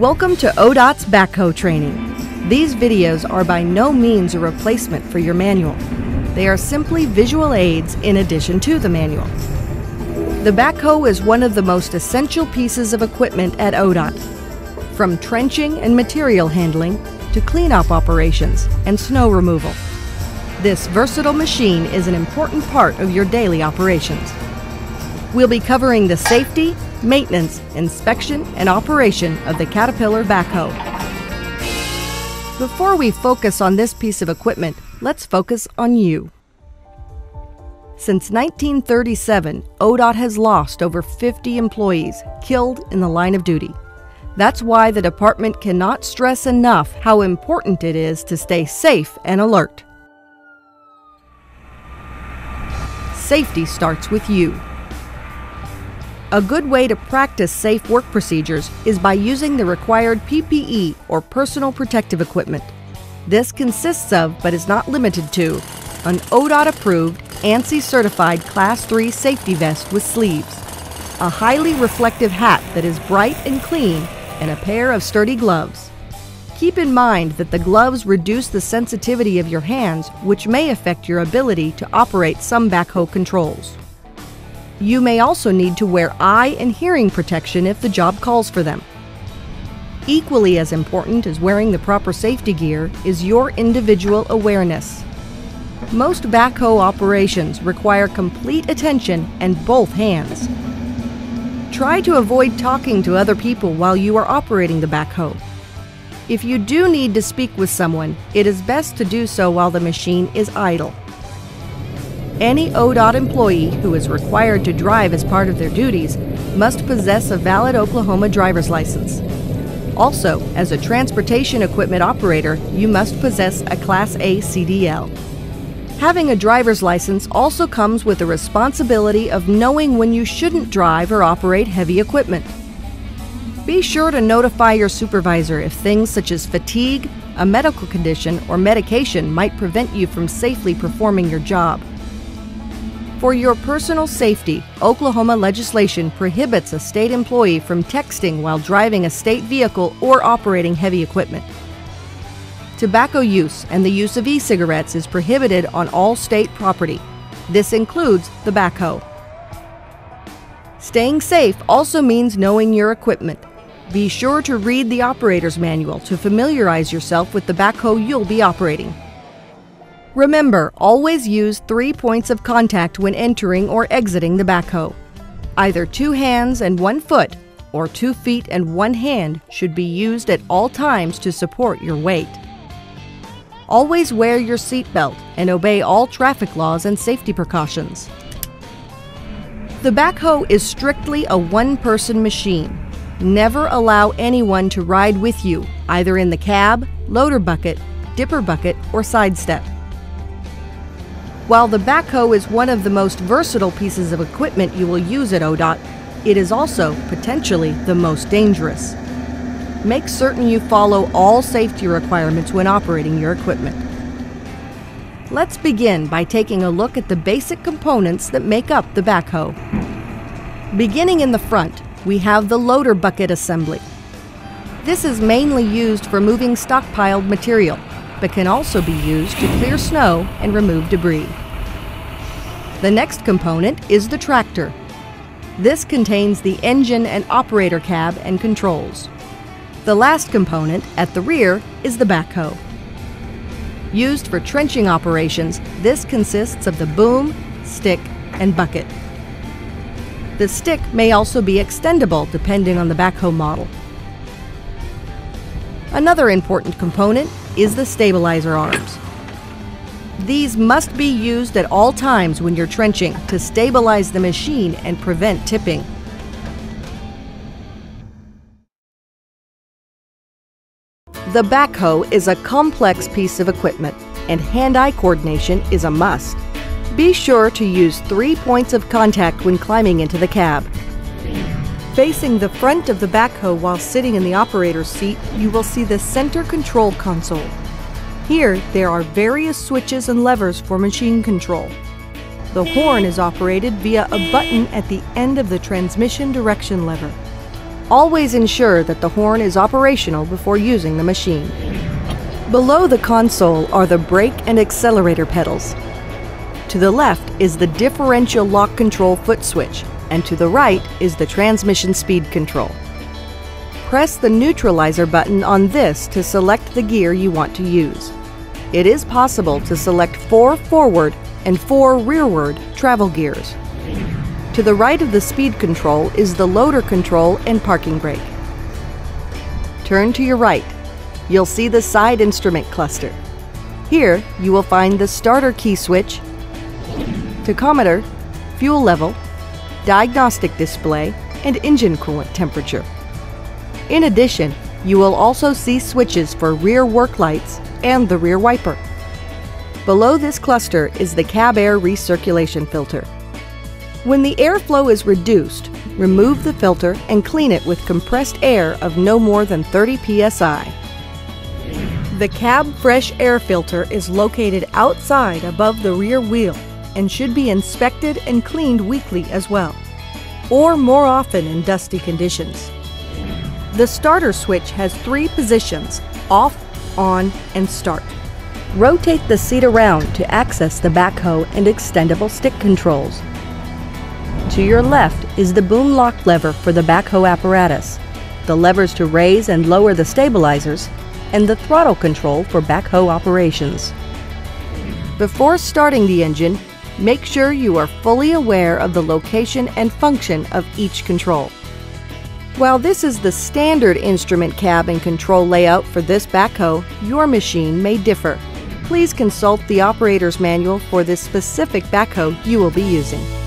Welcome to ODOT's backhoe training. These videos are by no means a replacement for your manual. They are simply visual aids in addition to the manual. The backhoe is one of the most essential pieces of equipment at ODOT. From trenching and material handling to cleanup operations and snow removal. This versatile machine is an important part of your daily operations. We'll be covering the safety, maintenance, inspection, and operation of the Caterpillar backhoe. Before we focus on this piece of equipment, let's focus on you. Since 1937, ODOT has lost over 50 employees killed in the line of duty. That's why the department cannot stress enough how important it is to stay safe and alert. Safety starts with you. A good way to practice safe work procedures is by using the required PPE or personal protective equipment. This consists of, but is not limited to, an ODOT approved, ANSI certified Class 3 safety vest with sleeves, a highly reflective hat that is bright and clean, and a pair of sturdy gloves. Keep in mind that the gloves reduce the sensitivity of your hands, which may affect your ability to operate some backhoe controls. You may also need to wear eye and hearing protection if the job calls for them. Equally as important as wearing the proper safety gear is your individual awareness. Most backhoe operations require complete attention and both hands. Try to avoid talking to other people while you are operating the backhoe. If you do need to speak with someone, it is best to do so while the machine is idle. Any ODOT employee who is required to drive as part of their duties must possess a valid Oklahoma driver's license. Also, as a transportation equipment operator, you must possess a Class A CDL. Having a driver's license also comes with the responsibility of knowing when you shouldn't drive or operate heavy equipment. Be sure to notify your supervisor if things such as fatigue, a medical condition, or medication might prevent you from safely performing your job. For your personal safety, Oklahoma legislation prohibits a state employee from texting while driving a state vehicle or operating heavy equipment. Tobacco use and the use of e cigarettes is prohibited on all state property. This includes the backhoe. Staying safe also means knowing your equipment. Be sure to read the operator's manual to familiarize yourself with the backhoe you'll be operating. Remember, always use three points of contact when entering or exiting the backhoe. Either two hands and one foot or two feet and one hand should be used at all times to support your weight. Always wear your seatbelt and obey all traffic laws and safety precautions. The backhoe is strictly a one person machine. Never allow anyone to ride with you, either in the cab, loader bucket, dipper bucket, or side step. While the backhoe is one of the most versatile pieces of equipment you will use at ODOT, it is also potentially the most dangerous. Make certain you follow all safety requirements when operating your equipment. Let's begin by taking a look at the basic components that make up the backhoe. Beginning in the front, we have the loader bucket assembly. This is mainly used for moving stockpiled material, but can also be used to clear snow and remove debris. The next component is the tractor. This contains the engine and operator cab and controls. The last component, at the rear, is the backhoe. Used for trenching operations, this consists of the boom, stick, and bucket. The stick may also be extendable depending on the backhoe model. Another important component is the stabilizer arms. These must be used at all times when you're trenching to stabilize the machine and prevent tipping. The backhoe is a complex piece of equipment, and hand-eye coordination is a must. Be sure to use three points of contact when climbing into the cab. Facing the front of the backhoe while sitting in the operator's seat, you will see the center control console. Here, there are various switches and levers for machine control. The horn is operated via a button at the end of the transmission direction lever. Always ensure that the horn is operational before using the machine. Below the console are the brake and accelerator pedals. To the left is the differential lock control foot switch, and to the right is the transmission speed control. Press the neutralizer button on this to select the gear you want to use. It is possible to select four forward and four rearward travel gears. To the right of the speed control is the loader control and parking brake. Turn to your right. You'll see the side instrument cluster. Here, you will find the starter key switch, tachometer, fuel level, diagnostic display, and engine coolant temperature. In addition, you will also see switches for rear work lights and the rear wiper. Below this cluster is the cab air recirculation filter. When the airflow is reduced, remove the filter and clean it with compressed air of no more than 30 psi. The cab fresh air filter is located outside above the rear wheel and should be inspected and cleaned weekly as well, or more often in dusty conditions. The starter switch has three positions off, on, and start. Rotate the seat around to access the backhoe and extendable stick controls. To your left is the boom lock lever for the backhoe apparatus, the levers to raise and lower the stabilizers, and the throttle control for backhoe operations. Before starting the engine, make sure you are fully aware of the location and function of each control. While this is the standard instrument cab and control layout for this backhoe, your machine may differ. Please consult the operator's manual for this specific backhoe you will be using.